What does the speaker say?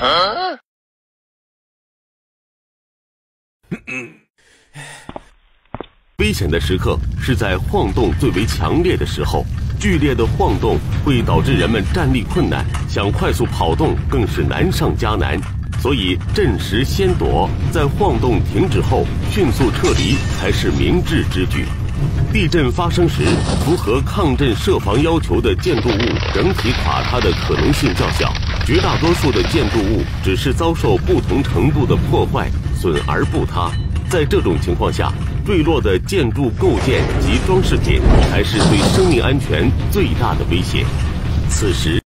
危险的时刻是在晃动最为强烈的时候，剧烈的晃动会导致人们站立困难，想快速跑动更是难上加难。所以，震时先躲，在晃动停止后迅速撤离才是明智之举。地震发生时，符合抗震设防要求的建筑物整体垮塌的可能性较小，绝大多数的建筑物只是遭受不同程度的破坏，损而不塌。在这种情况下，坠落的建筑构件及装饰品才是对生命安全最大的威胁。此时。